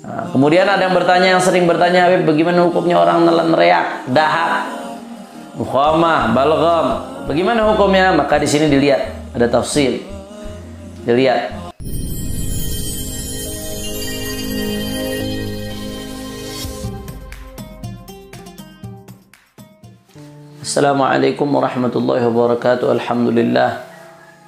Nah, kemudian ada yang bertanya yang sering bertanya Habib bagaimana hukumnya orang nelan reak, dahak, mukhamah, balgham. Bagaimana hukumnya? Maka di sini dilihat ada tafsir. Dilihat. Assalamualaikum warahmatullahi wabarakatuh. Alhamdulillah.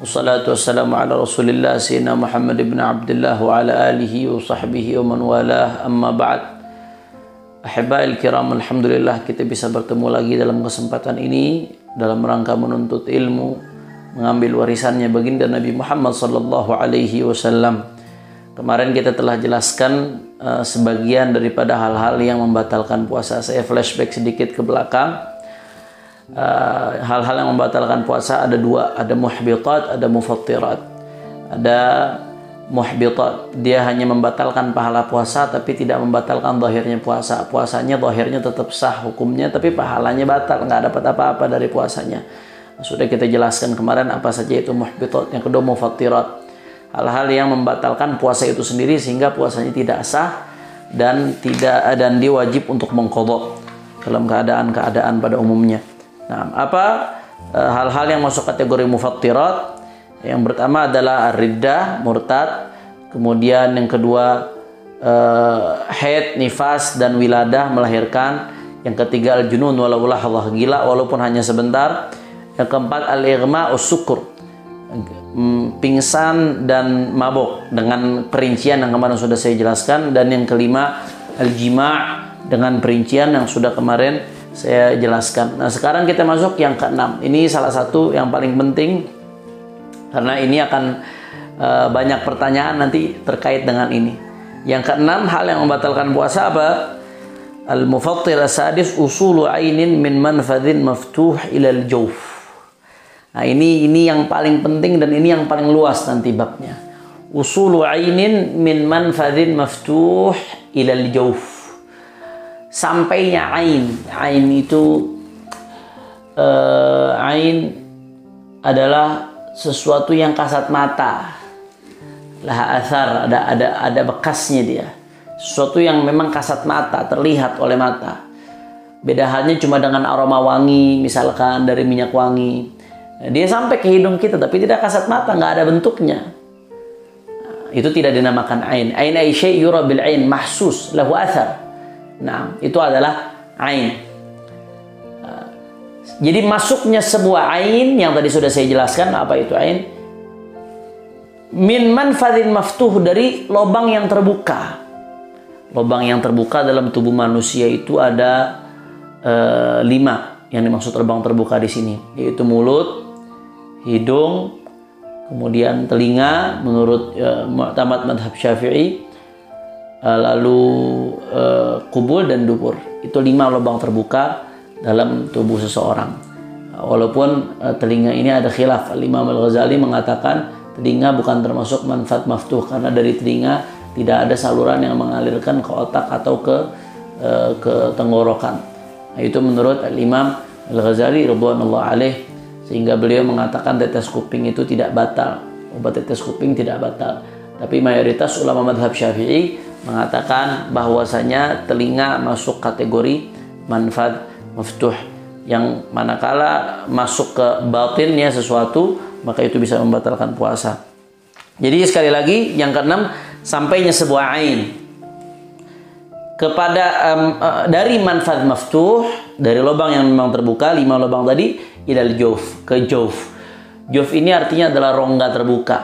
Wassalatu wassalamu ala rasulillah Sayyidina Muhammad ibn Abdullah Wa ala alihi wa sahbihi wa man walah. Amma ba'd. Ahibail kiram Alhamdulillah kita bisa bertemu lagi dalam kesempatan ini Dalam rangka menuntut ilmu Mengambil warisannya baginda Nabi Muhammad sallallahu alaihi wasallam. Kemarin kita telah jelaskan uh, sebagian daripada hal-hal yang membatalkan puasa. Saya flashback sedikit ke belakang hal-hal uh, yang membatalkan puasa ada dua, ada muhbitat, ada mufattirat. Ada muhbitat, dia hanya membatalkan pahala puasa tapi tidak membatalkan zahirnya puasa. Puasanya zahirnya tetap sah hukumnya tapi pahalanya batal, nggak dapat apa-apa dari puasanya. Sudah kita jelaskan kemarin apa saja itu muhbitat. Yang kedua mufattirat. Hal-hal yang membatalkan puasa itu sendiri sehingga puasanya tidak sah dan tidak dan dia wajib untuk mengkodok dalam keadaan-keadaan pada umumnya. Nah, apa eh, hal-hal yang masuk kategori mufattirat? Yang pertama adalah riddah, murtad. Kemudian yang kedua uh, haid, nifas dan wiladah melahirkan. Yang ketiga al-junun walau Allah gila walaupun hanya sebentar. Yang keempat al-ighma usukur. Pingsan dan mabuk dengan perincian yang kemarin sudah saya jelaskan dan yang kelima al-jima' dengan perincian yang sudah kemarin saya jelaskan. Nah, sekarang kita masuk yang keenam. Ini salah satu yang paling penting karena ini akan uh, banyak pertanyaan nanti terkait dengan ini. Yang keenam hal yang membatalkan puasa apa? Al-mufattir sadis usulu ainin min manfadhin maftuh ilal jawf. Nah, ini ini yang paling penting dan ini yang paling luas nanti babnya. Usulu ainin min manfadhin maftuh ilal jawf sampainya ain. Ain itu uh, ain adalah sesuatu yang kasat mata. Lah asar ada ada ada bekasnya dia. Sesuatu yang memang kasat mata, terlihat oleh mata. Beda halnya cuma dengan aroma wangi, misalkan dari minyak wangi. Dia sampai ke hidung kita tapi tidak kasat mata, nggak ada bentuknya. itu tidak dinamakan ain. Ain ay syai' yura bil ain mahsus lahu athar Nah, itu adalah ain. Uh, jadi masuknya sebuah ain yang tadi sudah saya jelaskan apa itu ain? Min manfadin maftuh dari lubang yang terbuka. Lubang yang terbuka dalam tubuh manusia itu ada uh, lima yang dimaksud lubang terbuka di sini, yaitu mulut, hidung, kemudian telinga menurut Mu'tamad Madhab Syafi'i, lalu uh, kubul dan dubur. Itu lima lubang terbuka dalam tubuh seseorang. Walaupun uh, telinga ini ada khilaf. Imam Al-Ghazali mengatakan telinga bukan termasuk manfaat maftuh karena dari telinga tidak ada saluran yang mengalirkan ke otak atau ke ke tenggorokan. Nah, itu menurut Imam Al-Ghazali radhiyallahu alaih sehingga beliau mengatakan tetes kuping itu tidak batal. Obat tetes kuping tidak batal. Tapi mayoritas ulama madhab syafi'i mengatakan bahwasanya telinga masuk kategori manfaat maftuh yang manakala masuk ke batinnya sesuatu maka itu bisa membatalkan puasa. Jadi sekali lagi yang keenam sampainya sebuah ain kepada um, uh, dari manfaat maftuh dari lubang yang memang terbuka lima lubang tadi ilal jof ke jof. Jof ini artinya adalah rongga terbuka.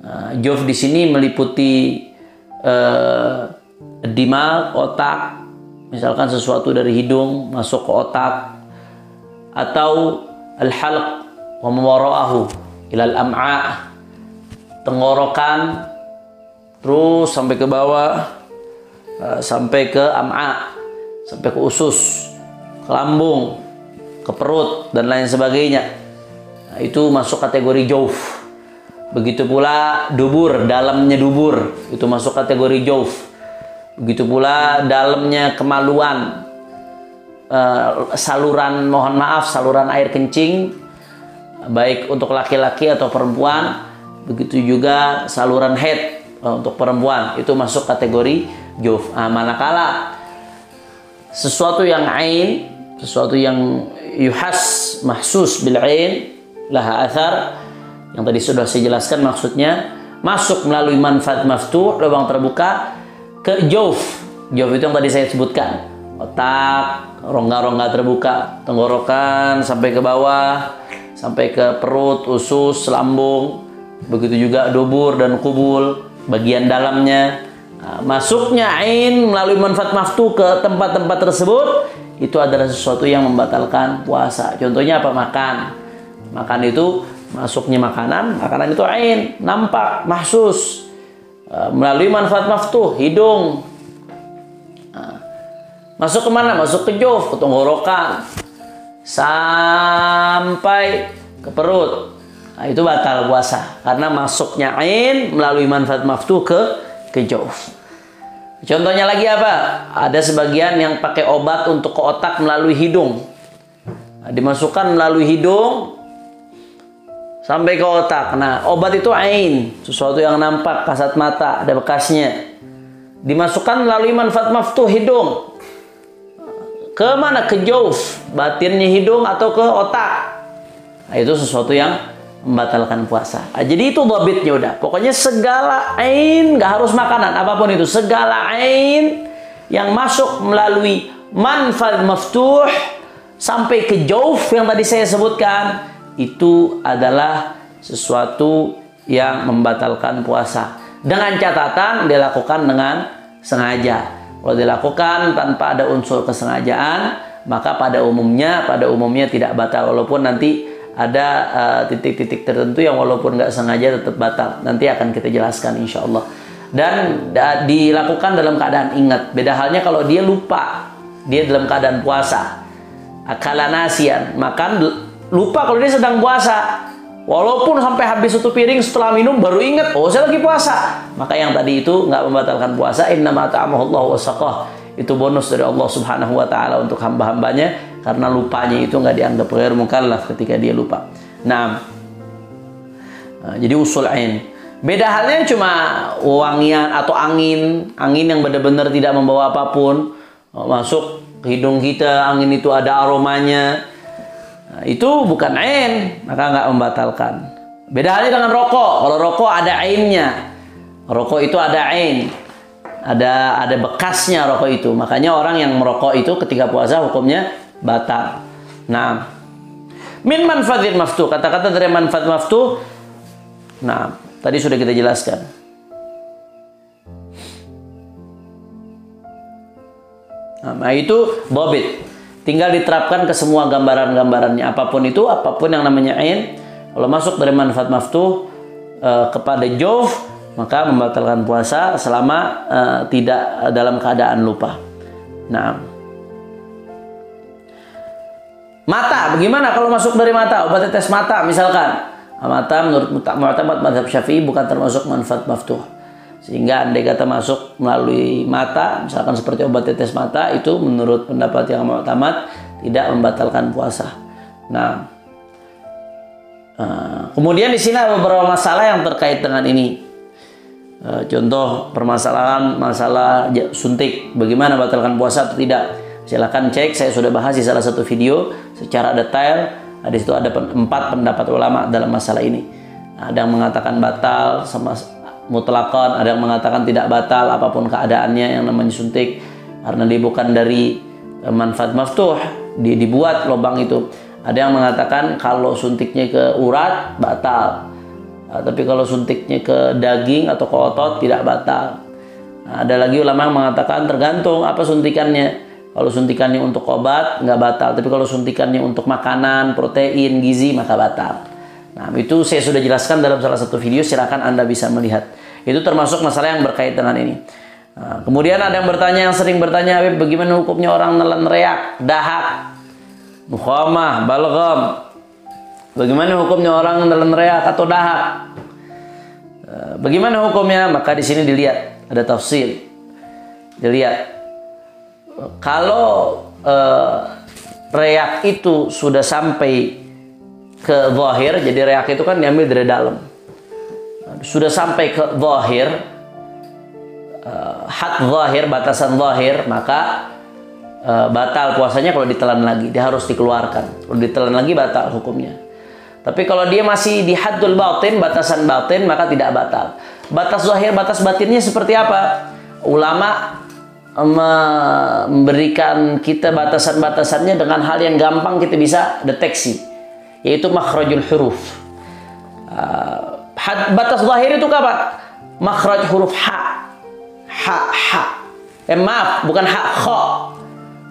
Uh, jof di sini meliputi uh, dimal otak misalkan sesuatu dari hidung masuk ke otak atau al-halq wa mawara'ahu ilal am'a tenggorokan terus sampai ke bawah uh, sampai ke am'a sampai ke usus ke lambung ke perut dan lain sebagainya. Nah, itu masuk kategori jauf Begitu pula dubur, dalamnya dubur, itu masuk kategori jauf. Begitu pula dalamnya kemaluan, uh, saluran mohon maaf, saluran air kencing, baik untuk laki-laki atau perempuan. Begitu juga saluran head uh, untuk perempuan, itu masuk kategori juf. Ah, manakala sesuatu yang ain, sesuatu yang yuhas mahsus bil ain laha athar yang tadi sudah saya jelaskan maksudnya masuk melalui manfaat maftuh lubang terbuka ke juf. Juf itu yang tadi saya sebutkan. Otak, rongga-rongga terbuka, tenggorokan sampai ke bawah, sampai ke perut, usus, lambung, begitu juga dubur dan kubul, bagian dalamnya. Nah, masuknya ain melalui manfaat maftu ke tempat-tempat tersebut itu adalah sesuatu yang membatalkan puasa. Contohnya apa? Makan. Makan itu masuknya makanan, makanan itu ain, nampak, mahsus. Ah, melalui manfaat maftu, hidung. Masuk ke mana? Masuk ke juf, ke tenggorokan. Sampai ke perut. Nah, itu batal puasa karena masuknya ain melalui manfaat maftu ke ke jauf. Contohnya lagi apa? Ada sebagian yang pakai obat untuk ke otak melalui hidung. Nah, dimasukkan melalui hidung sampai ke otak. Nah, obat itu ain, sesuatu yang nampak kasat mata, ada bekasnya. Dimasukkan melalui manfaat maftu hidung. Ke mana? Ke jauf, batinnya hidung atau ke otak. Nah, itu sesuatu yang membatalkan puasa. Nah, jadi itu dobitnya udah. Pokoknya segala ain nggak harus makanan apa pun itu. Segala ain yang masuk melalui manfaat maftuh sampai ke jauf yang tadi saya sebutkan itu adalah sesuatu yang membatalkan puasa. Dengan catatan dilakukan dengan sengaja. Kalau dilakukan tanpa ada unsur kesengajaan, maka pada umumnya pada umumnya tidak batal walaupun nanti ada uh, titik-titik uh, tertentu yang walaupun nggak sengaja tetap batal. Nanti akan kita jelaskan insya Allah. Dan uh, dilakukan dalam keadaan ingat. Beda halnya kalau dia lupa, dia dalam keadaan puasa. Akala nasian, makan lupa kalau dia sedang puasa. Walaupun sampai habis satu piring setelah minum baru ingat, oh saya lagi puasa. Maka yang tadi itu nggak membatalkan puasa. Inna Allah wasaqah. Itu bonus dari Allah Subhanahu wa taala untuk hamba-hambanya karena lupanya itu nggak dianggap ghair mukallaf ketika dia lupa. Nah, jadi usul ain. Beda halnya cuma wangian atau angin, angin yang benar-benar tidak membawa apa pun oh, masuk hidung kita, angin itu ada aromanya. Nah, itu bukan ain, maka nggak membatalkan. Beda halnya dengan rokok. Kalau rokok ada ainnya. Rokok itu ada ain. Ada ada bekasnya rokok itu. Makanya orang yang merokok itu ketika puasa hukumnya batal. Nah, min manfaatin maftuh. Kata-kata dari manfaat maftuh. Nah, tadi sudah kita jelaskan. Nah, itu bobit. Tinggal diterapkan ke semua gambaran-gambarannya. Apa pun itu, apa pun yang namanya ain. Kalau masuk dari manfaat maftuh uh, kepada jov, maka membatalkan puasa selama uh, tidak dalam keadaan lupa. Nah, Mata, bagaimana kalau masuk dari mata? Obat tetes mata misalkan. Mata menurut mu'tamad madhab syafi'i bukan termasuk manfaat maftuh. Sehingga andai kata masuk melalui mata, misalkan seperti obat tetes mata, itu menurut pendapat yang mu'tamad tidak membatalkan puasa. Nah, eh, kemudian di sini ada beberapa masalah yang terkait dengan ini. Eh, contoh permasalahan masalah suntik, bagaimana batalkan puasa atau tidak? Silahkan cek, saya sudah bahas di salah satu video secara detail. Di situ ada empat pendapat ulama dalam masalah ini. Ada yang mengatakan batal sama mutlakon, ada yang mengatakan tidak batal apa pun keadaannya yang namanya suntik karena dia bukan dari e, manfaat maftuh, dia dibuat lubang itu. Ada yang mengatakan kalau suntiknya ke urat batal. Nah, tapi kalau suntiknya ke daging atau ke otot tidak batal. Nah, ada lagi ulama yang mengatakan tergantung apa suntikannya. Kalau suntikannya untuk obat nggak batal, tapi kalau suntikannya untuk makanan, protein, gizi maka batal. Nah, itu saya sudah jelaskan dalam salah satu video, silakan Anda bisa melihat. Itu termasuk masalah yang berkait dengan ini. Nah, kemudian ada yang bertanya, yang sering bertanya, Habib, bagaimana hukumnya orang nelan reak, dahak, mukhamah, balgam? Bagaimana hukumnya orang nelan reak atau dahak? Eh, bagaimana hukumnya? Maka di sini dilihat, ada tafsir. Dilihat kalau uh, reak itu sudah sampai ke zahir, jadi reak itu kan diambil dari dalam. Sudah sampai ke zahir, uh, had zahir, batasan zahir, maka uh, batal puasanya kalau ditelan lagi. Dia harus dikeluarkan. Kalau ditelan lagi batal hukumnya. Tapi kalau dia masih di haddul batin, batasan batin, maka tidak batal. Batas zahir, batas batinnya seperti apa? Ulama memberikan kita batasan-batasannya dengan hal yang gampang kita bisa deteksi, yaitu makhrajul huruf. Uh, batas zahir itu apa? Makhraj huruf ha. Ha, ha. Eh maaf, bukan ha, kha.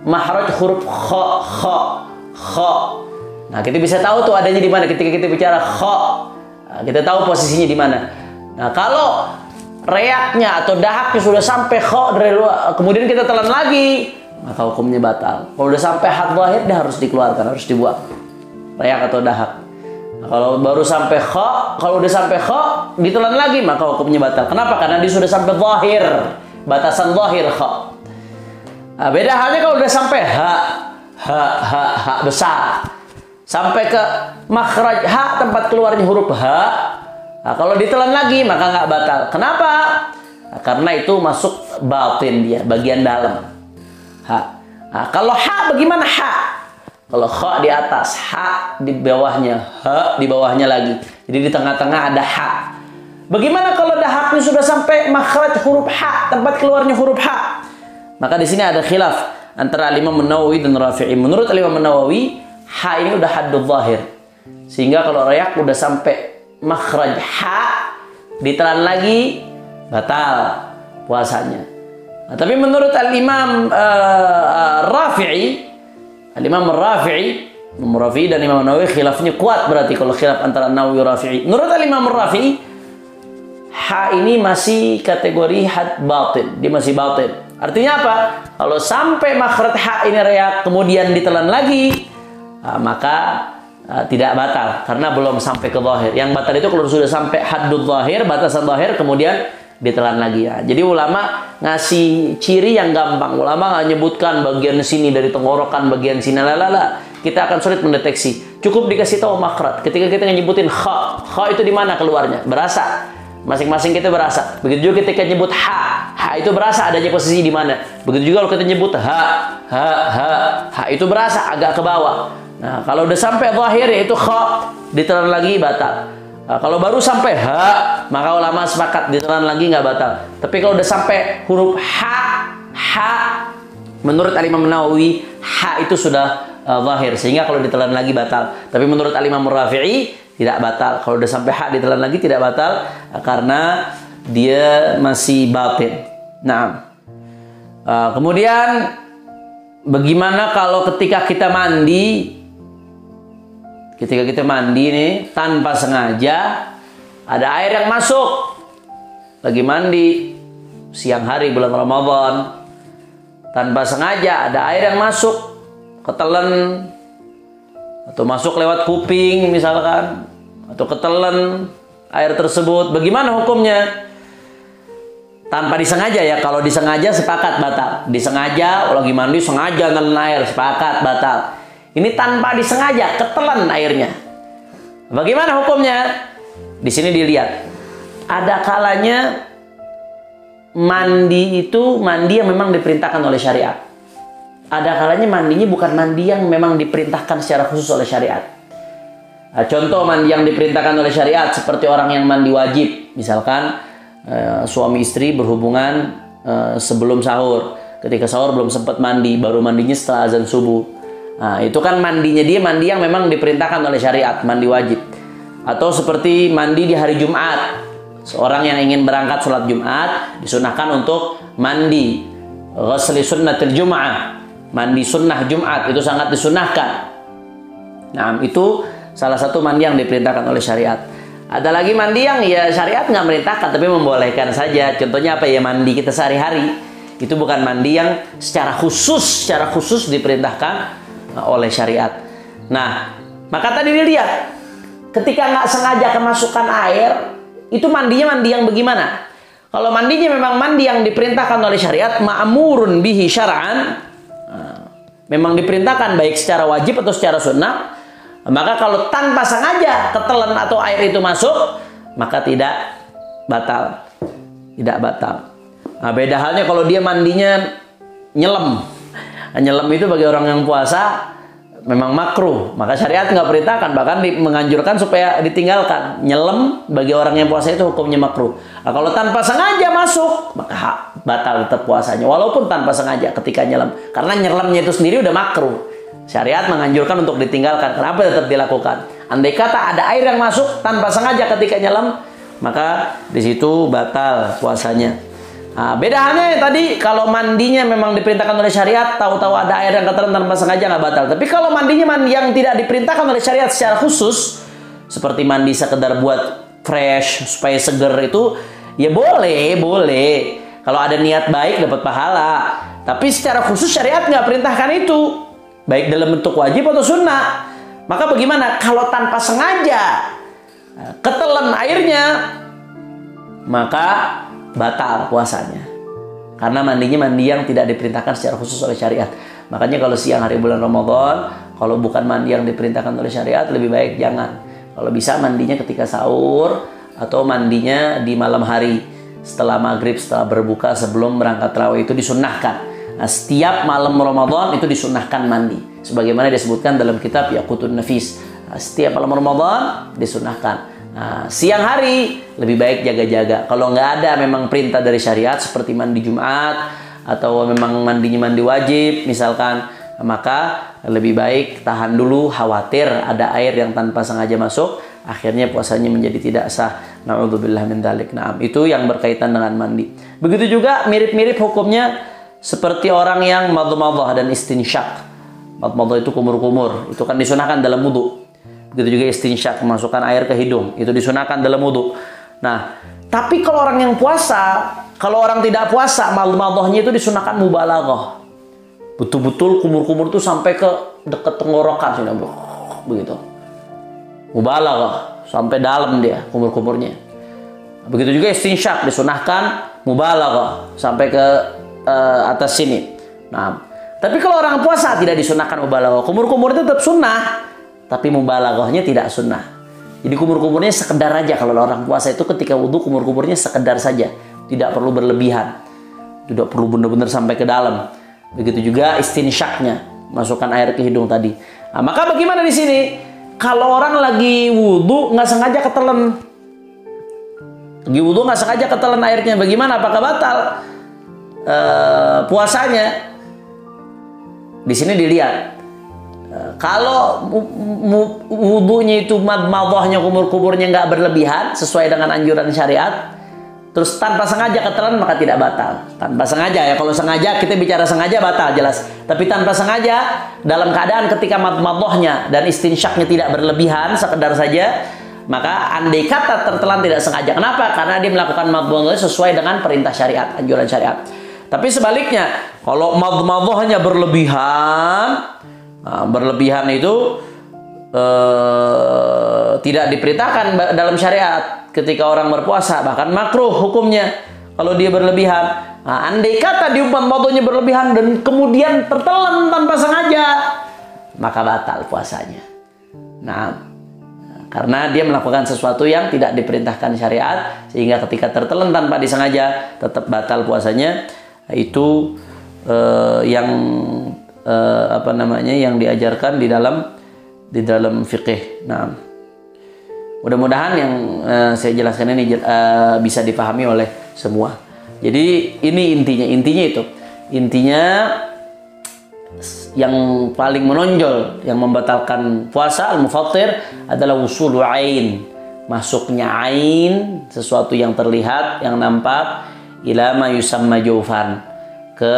Makhraj huruf kha, kha, kha. Nah, kita bisa tahu tuh adanya di mana ketika kita bicara kha. Nah, kita tahu posisinya di mana. Nah, kalau reaknya atau dahaknya sudah sampai kha dari luar, kemudian kita telan lagi, maka hukumnya batal. Kalau udah sampai had zahir dia harus dikeluarkan, harus dibuang. Reak atau dahak. Kalau baru sampai kha, kalau udah sampai kha, ditelan lagi maka hukumnya batal. Kenapa? Karena dia sudah sampai zahir, batasan zahir kha. Nah, beda halnya kalau udah sampai ha, ha, ha, ha besar sampai ke makhraj ha tempat keluarnya huruf ha. Nah, kalau ditelan lagi maka nggak batal. Kenapa? Nah, karena itu masuk batin dia, bagian dalam. Ha. Nah, kalau ha bagaimana ha? Kalau kha di atas, ha di bawahnya, ha di bawahnya lagi. Jadi di tengah-tengah ada ha. Bagaimana kalau dahaknya sudah sampai makhraj huruf ha, tempat keluarnya huruf ha? Maka di sini ada khilaf antara Imam Nawawi dan Rafi'i. Menurut Imam Nawawi, ha ini udah haddul zahir. Sehingga kalau rayak udah sampai makhraj ha ditelan lagi batal puasanya. Nah, tapi menurut Al-Imam uh, Rafi'i, Al-Imam Rafi'i, Imam Rafi'i dan Imam Nawawi khilafnya kuat berarti kalau khilaf antara Nawawi Rafi'i. Menurut Al-Imam Rafi'i, ha ini masih kategori had batin, dia masih batin. Artinya apa? Kalau sampai makhraj ha ini reak kemudian ditelan lagi, uh, maka uh, tidak batal karena belum sampai ke zahir. Yang batal itu kalau sudah sampai haddud zahir, batasan zahir kemudian ditelan lagi ya. Jadi ulama ngasih ciri yang gampang. Ulama nggak nyebutkan bagian sini dari tenggorokan, bagian sini lalala. Kita akan sulit mendeteksi. Cukup dikasih tahu makrat. Ketika kita nyebutin kha, kha itu di mana keluarnya? Berasa. Masing-masing kita berasa. Begitu juga ketika nyebut ha, ha itu berasa adanya posisi di mana. Begitu juga kalau kita nyebut ha, ha, ha, ha itu berasa agak ke bawah. Nah, kalau udah sampai zahir yaitu kha, ditelan lagi batal. Nah, kalau baru sampai ha, maka ulama sepakat ditelan lagi nggak batal. Tapi kalau udah sampai huruf ha, ha, menurut Al-Imam Nawawi, ha itu sudah uh, sehingga kalau ditelan lagi batal. Tapi menurut Al-Imam Rafi'i tidak batal. Kalau udah sampai hak ditelan lagi tidak batal karena dia masih batin. Nah, uh, kemudian bagaimana kalau ketika kita mandi, ketika kita mandi nih tanpa sengaja ada air yang masuk, lagi mandi siang hari bulan Ramadan, tanpa sengaja ada air yang masuk, ketelan atau masuk lewat kuping misalkan. Atau ketelan air tersebut. Bagaimana hukumnya? Tanpa disengaja ya kalau disengaja sepakat batal. Disengaja lagi mandi sengaja nelen air sepakat batal ini tanpa disengaja ketelan airnya. Bagaimana hukumnya? Di sini dilihat. Ada kalanya mandi itu mandi yang memang diperintahkan oleh syariat. Ada kalanya mandinya bukan mandi yang memang diperintahkan secara khusus oleh syariat. Nah, contoh mandi yang diperintahkan oleh syariat seperti orang yang mandi wajib, misalkan eh, suami istri berhubungan eh, sebelum sahur, ketika sahur belum sempat mandi, baru mandinya setelah azan subuh. Nah, itu kan mandinya dia mandi yang memang diperintahkan oleh syariat, mandi wajib. Atau seperti mandi di hari Jumat, seorang yang ingin berangkat sholat Jumat disunahkan untuk mandi ghusli sunnatil Jum'ah mandi sunnah Jumat itu sangat disunahkan. Nah, itu salah satu mandi yang diperintahkan oleh syariat. Ada lagi mandi yang ya syariat nggak merintahkan tapi membolehkan saja. Contohnya apa ya mandi kita sehari-hari itu bukan mandi yang secara khusus secara khusus diperintahkan oleh syariat. Nah, maka tadi dilihat ketika nggak sengaja kemasukan air itu mandinya mandi yang bagaimana? Kalau mandinya memang mandi yang diperintahkan oleh syariat, ma'murun bihi syara'an, memang diperintahkan baik secara wajib atau secara sunnah, maka kalau tanpa sengaja ketelan atau air itu masuk, maka tidak batal. Tidak batal. Nah, beda halnya kalau dia mandinya nyelam. Nyelam itu bagi orang yang puasa memang makruh. Maka syariat nggak perintahkan, bahkan menganjurkan supaya ditinggalkan. Nyelam bagi orang yang puasa itu hukumnya makruh. Nah, kalau tanpa sengaja masuk, maka batal tetap puasanya. Walaupun tanpa sengaja ketika nyelam. Karena nyelamnya itu sendiri udah makruh. Syariat menganjurkan untuk ditinggalkan. Kenapa tetap dilakukan? Andai kata ada air yang masuk tanpa sengaja ketika nyelam, maka di situ batal puasanya. Nah, tadi kalau mandinya memang diperintahkan oleh syariat, tahu-tahu ada air yang ketelan tanpa sengaja nggak batal. Tapi kalau mandinya mandi yang tidak diperintahkan oleh syariat secara khusus, seperti mandi sekedar buat fresh supaya seger itu, ya boleh, boleh. Kalau ada niat baik dapat pahala. Tapi secara khusus syariat nggak perintahkan itu, baik dalam bentuk wajib atau sunnah. Maka bagaimana kalau tanpa sengaja ketelan airnya, maka batal puasanya. Karena mandinya mandi yang tidak diperintahkan secara khusus oleh syariat. Makanya kalau siang hari bulan Ramadan, kalau bukan mandi yang diperintahkan oleh syariat, lebih baik jangan. Kalau bisa mandinya ketika sahur atau mandinya di malam hari setelah maghrib, setelah berbuka, sebelum berangkat terawih itu disunahkan. Nah, setiap malam Ramadan itu disunahkan mandi sebagaimana disebutkan dalam kitab Yaqutun Nafis. Nah, setiap malam Ramadan disunahkan. Nah, siang hari lebih baik jaga-jaga. Kalau nggak ada memang perintah dari syariat seperti mandi Jumat atau memang mandinya mandi wajib misalkan maka lebih baik tahan dulu khawatir ada air yang tanpa sengaja masuk akhirnya puasanya menjadi tidak sah naudzubillah min dzalik nah itu yang berkaitan dengan mandi begitu juga mirip-mirip hukumnya seperti orang yang madmadah dan istinsyak Madmadah itu kumur-kumur. Itu kan disunahkan dalam wudhu. Begitu juga istinsyak, memasukkan air ke hidung. Itu disunahkan dalam wudhu. Nah, tapi kalau orang yang puasa, kalau orang tidak puasa, madmadahnya itu disunahkan mubalaghah. Betul-betul kumur-kumur itu sampai ke dekat tenggorokan. Sudah begitu. Mubalaghah. Sampai dalam dia kumur-kumurnya. Begitu juga istinsyak disunahkan mubalaghah sampai ke uh, atas sini. Nah, tapi kalau orang puasa tidak disunahkan mubalaghah. Kumur-kumur tetap sunnah, tapi mubalaghahnya tidak sunnah. Jadi kumur-kumurnya sekedar aja kalau orang puasa itu ketika wudhu kumur-kumurnya sekedar saja, tidak perlu berlebihan. Tidak perlu benar-benar sampai ke dalam. Begitu juga istinsyaknya, masukkan air ke hidung tadi. Nah, maka bagaimana di sini? Kalau orang lagi wudhu nggak sengaja ketelan, lagi wudhu nggak sengaja ketelan airnya, bagaimana? Apakah batal uh, puasanya? Di sini dilihat eh, kalau wudhunya itu madmadahnya kumur-kumurnya nggak berlebihan sesuai dengan anjuran syariat, terus tanpa sengaja ketelan maka tidak batal. Tanpa sengaja ya, kalau sengaja kita bicara sengaja batal jelas. Tapi tanpa sengaja dalam keadaan ketika madmadahnya dan istinsyaknya tidak berlebihan sekedar saja, maka andai kata tertelan tidak sengaja. Kenapa? Karena dia melakukan madmadah sesuai dengan perintah syariat, anjuran syariat. Tapi sebaliknya, kalau madmadahnya berlebihan, nah, berlebihan itu eh, tidak diperintahkan dalam syariat ketika orang berpuasa, bahkan makruh hukumnya kalau dia berlebihan. Nah, andai kata diumpan madhanya berlebihan dan kemudian tertelan tanpa sengaja, maka batal puasanya. Nah, karena dia melakukan sesuatu yang tidak diperintahkan syariat sehingga ketika tertelan tanpa disengaja tetap batal puasanya itu uh, yang uh, apa namanya yang diajarkan di dalam di dalam fikih. Nah, mudah-mudahan yang uh, saya jelaskan ini uh, bisa dipahami oleh semua. Jadi ini intinya, intinya itu, intinya yang paling menonjol yang membatalkan puasa al-mufattir adalah usul ain masuknya ain sesuatu yang terlihat yang nampak ila ma yusamma jaufan ke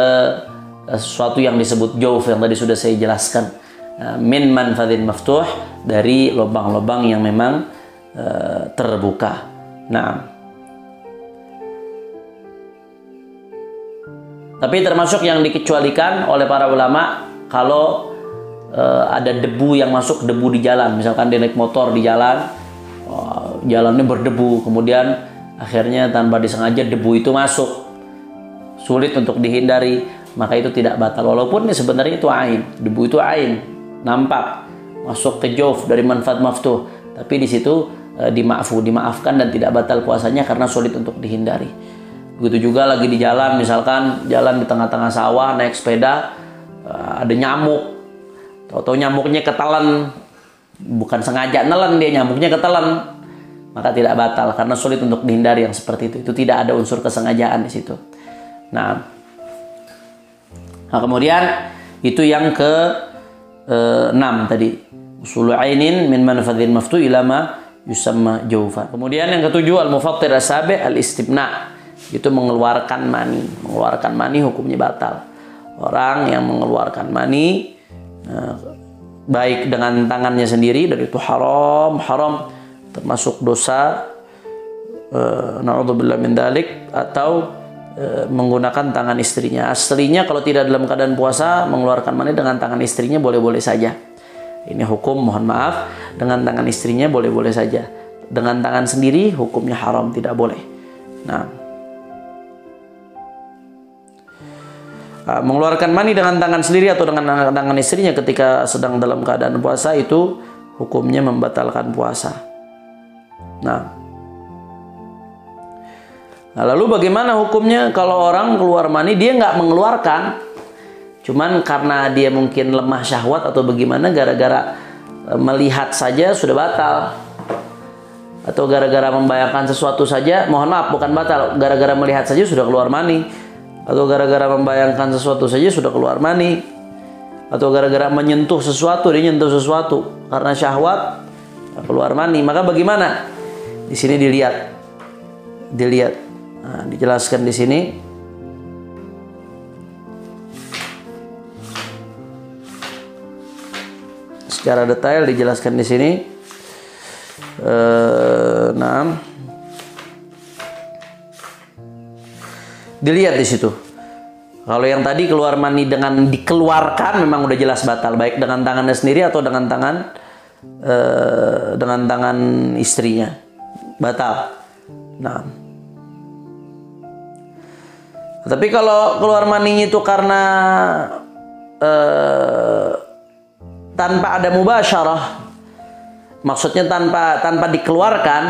sesuatu yang disebut jauf yang tadi sudah saya jelaskan. Eh, min manfadin maftuh dari lubang-lubang yang memang uh, terbuka. Nah, tapi termasuk yang dikecualikan oleh para ulama kalau ada debu yang masuk debu di jalan, misalkan dia naik motor di jalan, uh, jalannya berdebu, kemudian akhirnya tanpa disengaja debu itu masuk. Sulit untuk dihindari maka itu tidak batal. Walaupun ini sebenarnya itu ain. Debu itu ain. Nampak. Masuk ke jauf dari manfaat maftuh. Tapi di situ e, dimaafu dimaafkan dan tidak batal puasanya karena sulit untuk dihindari. Begitu juga lagi di jalan, misalkan jalan di tengah-tengah sawah, naik sepeda, eh, ada nyamuk. Tahu-tahu nyamuknya ketelan, bukan sengaja nelen dia nyamuknya ketelan, maka tidak batal karena sulit untuk dihindari yang seperti itu. Itu tidak ada unsur kesengajaan di situ. Nah, nah kemudian itu yang ke eh, enam tadi usul ainin min manfadil maftu ilama yusamma jaufa. Kemudian yang ketujuh al-mufattir asabi al-istibna itu mengeluarkan mani. Mengeluarkan mani hukumnya batal. Orang yang mengeluarkan mani eh, baik dengan tangannya sendiri dan itu haram, haram termasuk dosa uh, naudzubillah min dalik atau menggunakan tangan istrinya. Aslinya kalau tidak dalam keadaan puasa mengeluarkan mani dengan tangan istrinya boleh-boleh saja. Ini hukum mohon maaf dengan tangan istrinya boleh-boleh saja. Dengan tangan sendiri hukumnya haram tidak boleh. Nah, Ah, mengeluarkan mani dengan tangan sendiri atau dengan tangan istrinya ketika sedang dalam keadaan puasa itu hukumnya membatalkan puasa. Nah, nah lalu bagaimana hukumnya? Kalau orang keluar mani dia nggak mengeluarkan, cuman karena dia mungkin lemah syahwat atau bagaimana gara-gara eh, melihat saja sudah batal. Atau gara-gara membayangkan sesuatu saja mohon maaf bukan batal. Gara-gara melihat saja sudah keluar mani. Atau gara-gara membayangkan sesuatu saja sudah keluar mani. Atau gara-gara menyentuh sesuatu dia nyentuh sesuatu. Karena syahwat keluar mani. Maka bagaimana? Di sini dilihat. Dilihat nah, dijelaskan di sini secara detail dijelaskan di sini eh, nah Dilihat di situ. Kalau yang tadi keluar mani dengan dikeluarkan memang udah jelas batal baik dengan tangannya sendiri atau dengan tangan uh, dengan tangan istrinya. Batal. Nah. Tapi kalau keluar maninya itu karena uh, tanpa ada mubasyarah maksudnya tanpa tanpa dikeluarkan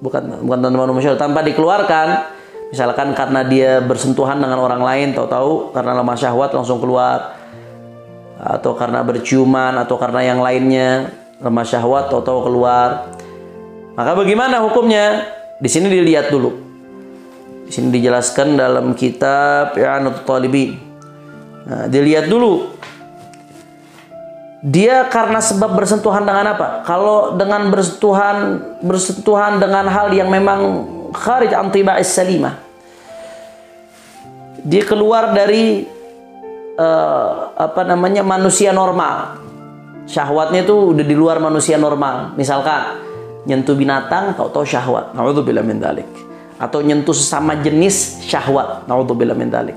bukan bukan tanpa mubasyarah tanpa dikeluarkan Misalkan karena dia bersentuhan dengan orang lain, tahu-tahu karena lemah syahwat langsung keluar. Atau karena berciuman atau karena yang lainnya lemah syahwat tahu-tahu keluar. Maka bagaimana hukumnya? Di sini dilihat dulu. Sini dijelaskan dalam kitab I'anatut Talibin. Nah, dilihat dulu dia karena sebab bersentuhan dengan apa? Kalau dengan bersentuhan bersentuhan dengan hal yang memang kharij an tiba'is salimah. Dia keluar dari uh, apa namanya manusia normal. Syahwatnya itu udah di luar manusia normal. Misalkan nyentuh binatang tahu-tahu syahwat. Nauzubillah min dalik. Atau nyentuh sesama jenis syahwat. Nauzubillah min dalik.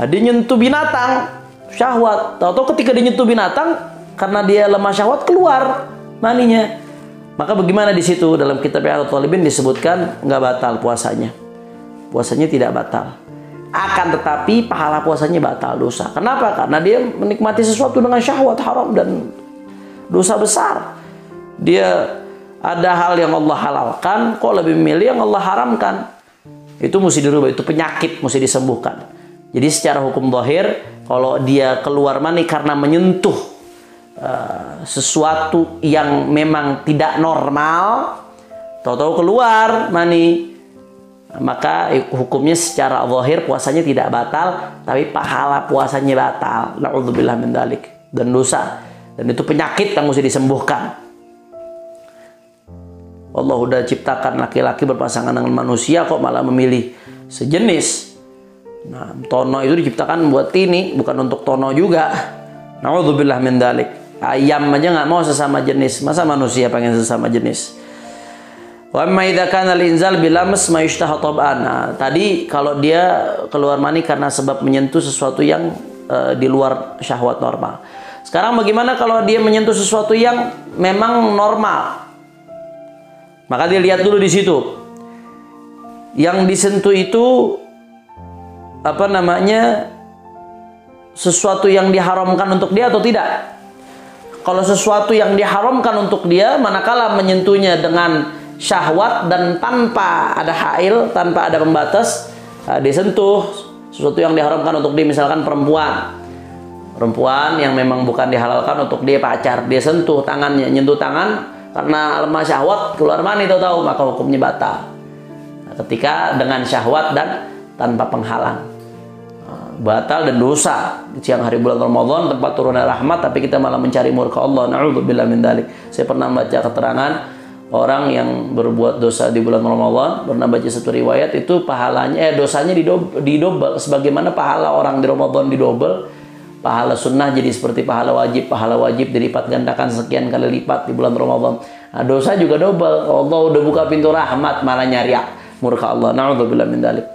Nah, dia nyentuh binatang syahwat. Tahu-tahu ketika dia nyentuh binatang karena dia lemah syahwat keluar maninya maka bagaimana di situ dalam kitab al Talibin disebutkan nggak batal puasanya. Puasanya tidak batal. Akan tetapi pahala puasanya batal dosa. Kenapa? Karena dia menikmati sesuatu dengan syahwat haram dan dosa besar. Dia ada hal yang Allah halalkan, kok lebih memilih yang Allah haramkan. Itu mesti dirubah, itu penyakit mesti disembuhkan. Jadi secara hukum dohir, kalau dia keluar mani karena menyentuh uh, sesuatu yang memang tidak normal tahu-tahu keluar mani maka hukumnya secara zahir puasanya tidak batal tapi pahala puasanya batal naudzubillah min dalik dan dosa dan itu penyakit yang mesti disembuhkan Allah udah ciptakan laki-laki berpasangan dengan manusia kok malah memilih sejenis nah tono itu diciptakan buat ini bukan untuk tono juga naudzubillah min dalik Ayam aja nggak mau sesama jenis. Masa manusia pengen sesama jenis? Wa amma idza kana al-inzal bilams ma. Nah, tadi kalau dia keluar mani karena sebab menyentuh sesuatu yang uh, di luar syahwat normal. Sekarang bagaimana kalau dia menyentuh sesuatu yang memang normal? Maka dia lihat dulu di situ. Yang disentuh itu apa namanya? sesuatu yang diharamkan untuk dia atau tidak? kalau sesuatu yang diharamkan untuk dia manakala menyentuhnya dengan syahwat dan tanpa ada hail, tanpa ada pembatas, uh, dia sentuh sesuatu yang diharamkan untuk dia misalkan perempuan perempuan yang memang bukan dihalalkan untuk dia pacar dia sentuh tangannya nyentuh tangan karena lemah syahwat keluar mani tahu tahu maka hukumnya batal. Nah, ketika dengan syahwat dan tanpa penghalang. Nah, batal dan dosa. Di siang hari bulan Ramadan tempat turunnya rahmat tapi kita malah mencari murka Allah. Na'udzubillah min dalik. Saya pernah baca keterangan orang yang berbuat dosa di bulan Ramadan pernah baca satu riwayat itu pahalanya eh dosanya didobel, didobel. Sebagaimana pahala orang di Ramadan didobel pahala sunnah jadi seperti pahala wajib. Pahala wajib dilipat gandakan sekian kali lipat di bulan Ramadan. Nah, dosa juga double. Allah udah buka pintu rahmat malah nyari murka Allah. Naudzubillah min dalik.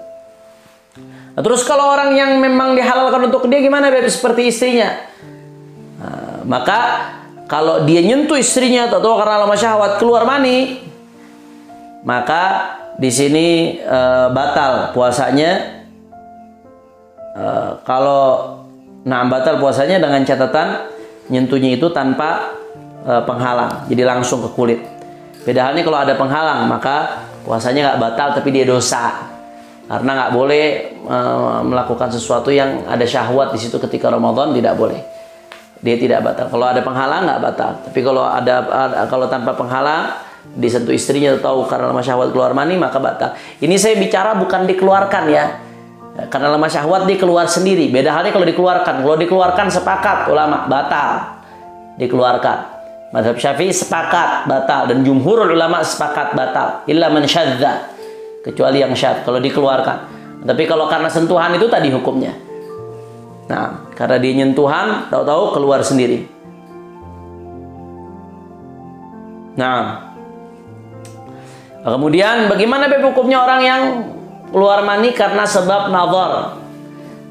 Nah, terus kalau orang yang memang dihalalkan untuk dia gimana Beb? seperti istrinya. Nah, maka kalau dia nyentuh istrinya atau karena lama syahwat keluar mani maka di sini e, batal puasanya. E, kalau Nah, batal puasanya dengan catatan nyentuhnya itu tanpa e, penghalang, jadi langsung ke kulit. Beda halnya kalau ada penghalang, maka puasanya nggak batal tapi dia dosa. Karena nggak boleh e, melakukan sesuatu yang ada syahwat di situ ketika Ramadan tidak boleh. Dia tidak batal. Kalau ada penghalang nggak batal. Tapi kalau ada, kalau tanpa penghalang disentuh istrinya atau karena syahwat keluar mani maka batal. Ini saya bicara bukan dikeluarkan ya karena lemah syahwat dia keluar sendiri. Beda halnya kalau dikeluarkan. Kalau dikeluarkan sepakat ulama batal. Dikeluarkan. Madhab Syafi'i sepakat batal dan jumhur ulama sepakat batal. Illa man syadza. Kecuali yang syad kalau dikeluarkan. Tapi kalau karena sentuhan itu tadi hukumnya. Nah, karena dia nyentuhan, tahu-tahu keluar sendiri. Nah, kemudian bagaimana hukumnya orang yang keluar mani karena sebab nazar.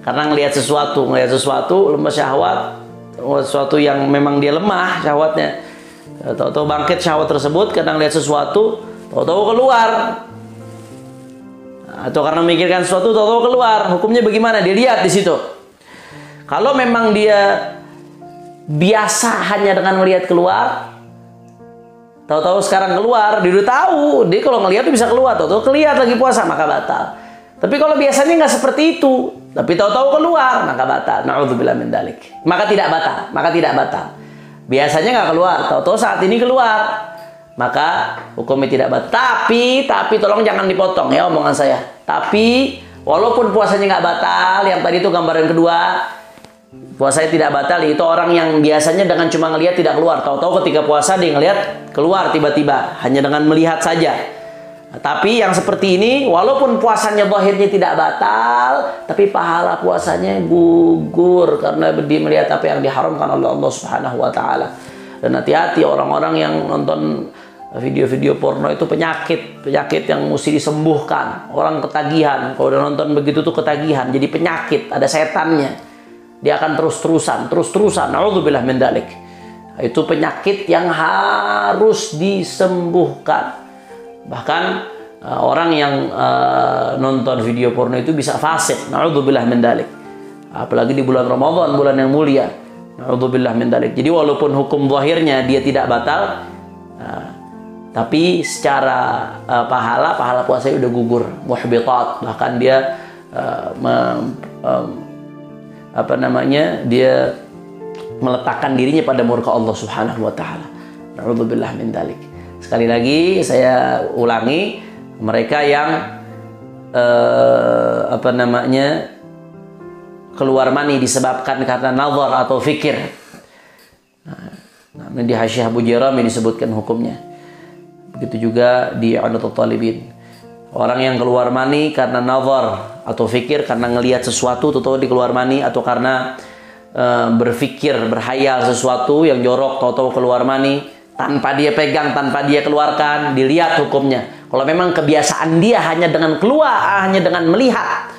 Karena ngelihat sesuatu ngelihat sesuatu lemah syahwat. Sesuatu yang memang dia lemah syahwatnya. Tahu-tahu bangkit syahwat tersebut karena ngelihat sesuatu tahu-tahu keluar. Atau karena memikirkan sesuatu tahu-tahu keluar. Hukumnya bagaimana? Dia lihat di situ. Kalau memang dia biasa hanya dengan melihat keluar Tahu-tahu sekarang keluar, dia udah tahu. Dia kalau ngelihat tuh bisa keluar. Tahu-tahu kelihat lagi puasa maka batal. Tapi kalau biasanya nggak seperti itu, tapi tahu-tahu keluar maka batal. Nauzubillah min dalik. Maka tidak batal, maka tidak batal. Biasanya nggak keluar, tahu-tahu saat ini keluar. Maka hukumnya tidak batal. Tapi, tapi tolong jangan dipotong ya omongan saya. Tapi walaupun puasanya nggak batal, yang tadi itu gambaran kedua, puasanya tidak batal itu orang yang biasanya dengan cuma ngelihat tidak keluar. Tahu-tahu ketika puasa dia ngelihat keluar tiba-tiba hanya dengan melihat saja. Nah, tapi yang seperti ini walaupun puasanya zahirnya tidak batal tapi pahala puasanya gugur karena dia melihat apa yang diharamkan oleh Allah Subhanahu wa taala. Dan hati-hati orang-orang yang nonton video-video porno itu penyakit penyakit yang mesti disembuhkan. Orang ketagihan kalau udah nonton begitu tuh ketagihan jadi penyakit ada setannya dia akan terus-terusan, terus-terusan. Nauzubillah min dalik. Itu penyakit yang harus disembuhkan. Bahkan uh, orang yang uh, nonton video porno itu bisa fasik. Nauzubillah min dalik. Apalagi di bulan Ramadan, bulan yang mulia. Nauzubillah min dalik. Jadi walaupun hukum zahirnya dia tidak batal, uh, tapi secara uh, pahala, pahala puasa udah gugur, muhbitat. Bahkan dia uh, um, apa namanya dia meletakkan dirinya pada murka Allah Subhanahu wa taala. Nauzubillah min dalik. Sekali lagi saya ulangi mereka yang eh, apa namanya keluar mani disebabkan karena nazar atau fikir. Nah, di Hasyiah Abu Jaram disebutkan hukumnya. Begitu juga di Anatul Talibin. Orang yang keluar mani karena nazar atau fikir karena ngelihat sesuatu atau di keluar mani atau karena e, berpikir berhayal sesuatu yang jorok tahu-tahu keluar mani tanpa dia pegang tanpa dia keluarkan dilihat hukumnya. Kalau memang kebiasaan dia hanya dengan keluar hanya dengan melihat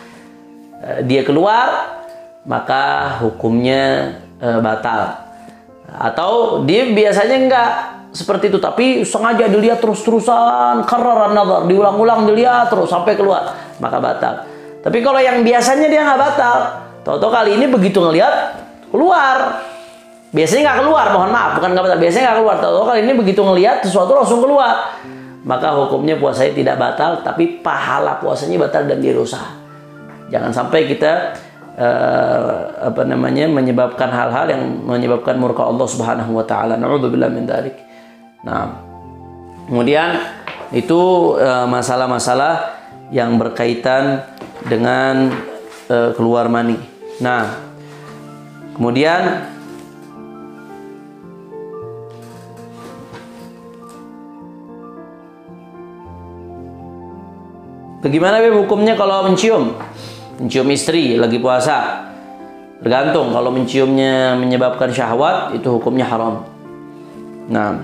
e, dia keluar maka hukumnya e, batal. Atau dia biasanya enggak seperti itu. Tapi sengaja dilihat terus-terusan karena nazar diulang-ulang dilihat terus sampai keluar. Maka batal. Tapi kalau yang biasanya dia nggak batal tahu-tahu kali ini begitu ngelihat keluar. Biasanya nggak keluar mohon maaf bukan nggak batal. Biasanya nggak keluar tahu-tahu kali ini begitu ngelihat sesuatu langsung keluar. Maka hukumnya puasanya tidak batal tapi pahala puasanya batal dan dirusak. Jangan sampai kita uh, apa namanya menyebabkan hal-hal yang menyebabkan murka Allah Subhanahu wa taala. Nauzubillah min dzalik. Nah, kemudian itu eh, masalah-masalah uh, yang berkaitan dengan uh, keluar mani. Nah, kemudian Bagaimana hukumnya kalau mencium? Mencium istri lagi puasa. Tergantung kalau menciumnya menyebabkan syahwat itu hukumnya haram. Nah,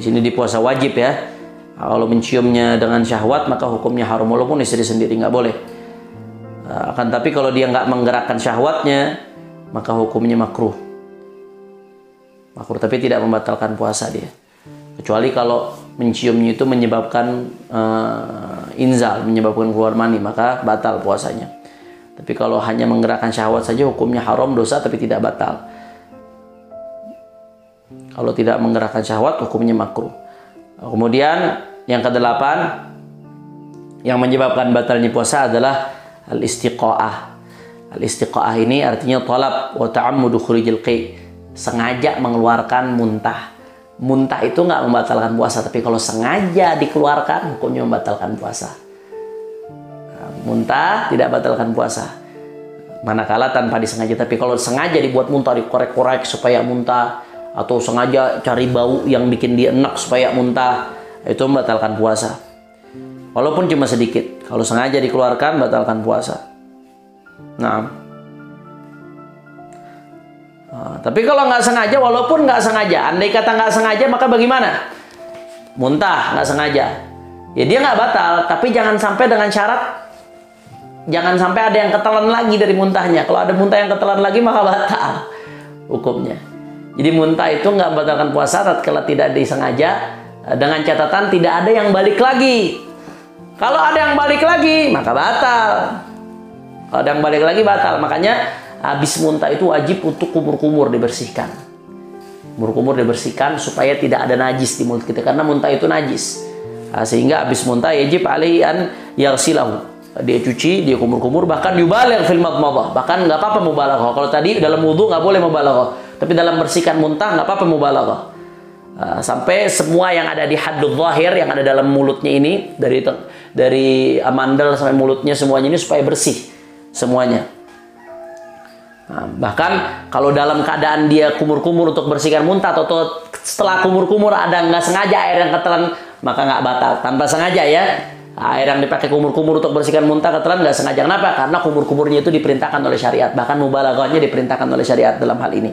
di sini di puasa wajib ya. Kalau menciumnya dengan syahwat maka hukumnya haram walaupun istri sendiri nggak boleh. Akan tapi kalau dia nggak menggerakkan syahwatnya maka hukumnya makruh. Makruh tapi tidak membatalkan puasa dia. Kecuali kalau menciumnya itu menyebabkan uh, inzal, menyebabkan keluar mani, maka batal puasanya. Tapi kalau hanya menggerakkan syahwat saja hukumnya haram dosa tapi tidak batal. Kalau tidak menggerakkan syahwat hukumnya makruh. Kemudian yang kedelapan yang menyebabkan batalnya puasa adalah al-istiqaah. Al-istiqaah ini artinya talab wa ta'ammudu khurijil. Sengaja mengeluarkan muntah muntah itu nggak membatalkan puasa, tapi kalau sengaja dikeluarkan hukumnya membatalkan puasa. Nah, muntah tidak batalkan puasa. Manakala tanpa disengaja, tapi kalau sengaja dibuat muntah dikorek-korek supaya muntah atau sengaja cari bau yang bikin dia enak supaya muntah, itu membatalkan puasa. Walaupun cuma sedikit, kalau sengaja dikeluarkan batalkan puasa. Nah, Ah, tapi kalau nggak sengaja, walaupun nggak sengaja, andai kata nggak sengaja, maka bagaimana? Muntah, nggak sengaja. Ya dia nggak batal, tapi jangan sampai dengan syarat jangan sampai ada yang ketelan lagi dari muntahnya. Kalau ada muntah yang ketelan lagi, maka batal hukumnya. Jadi muntah itu nggak batalkan puasa kalau tidak disengaja dengan catatan tidak ada yang balik lagi. Kalau ada yang balik lagi, maka batal. Kalau ada yang balik lagi batal. Makanya habis muntah itu wajib untuk kumur-kumur dibersihkan. Kumur-kumur dibersihkan supaya tidak ada najis di mulut kita karena muntah itu najis. Nah, sehingga habis muntah wajib alaihi an silahu. Dia cuci, dia kumur-kumur, bahkan yubaligh fil madmadah. Bahkan nggak apa-apa mubalaghah. Kalau tadi dalam wudhu nggak boleh mubalaghah, tapi dalam bersihkan muntah nggak apa-apa mubalaghah. Uh, sampai semua yang ada di haddul zahir yang ada dalam mulutnya ini dari dari amandel sampai mulutnya semuanya ini supaya bersih semuanya. Nah, bahkan kalau dalam keadaan dia kumur-kumur untuk bersihkan muntah atau setelah kumur-kumur ada nggak sengaja air yang ketelan maka nggak batal. Tanpa sengaja ya. Air yang dipakai kumur-kumur untuk bersihkan muntah ketelan nggak sengaja. Kenapa? Karena kumur-kumurnya itu diperintahkan oleh syariat. Bahkan mubalaghahnya diperintahkan oleh syariat dalam hal ini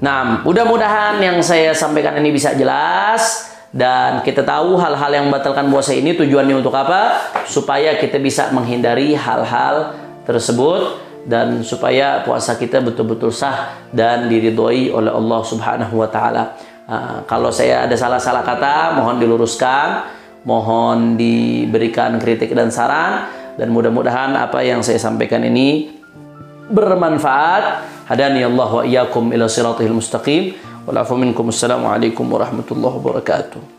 nah mudah-mudahan yang saya sampaikan ini bisa jelas dan kita tahu hal-hal yang membatalkan puasa ini tujuannya untuk apa supaya kita bisa menghindari hal-hal tersebut dan supaya puasa kita betul-betul sah dan diridhoi oleh Allah Subhanahu wa taala. Uh, kalau saya ada salah-salah kata, mohon diluruskan, mohon diberikan kritik dan saran dan mudah-mudahan apa yang saya sampaikan ini bermanfaat. Hadani Allah wa iyyakum ila siratal mustaqim. Wa minkum. Assalamualaikum warahmatullahi wabarakatuh.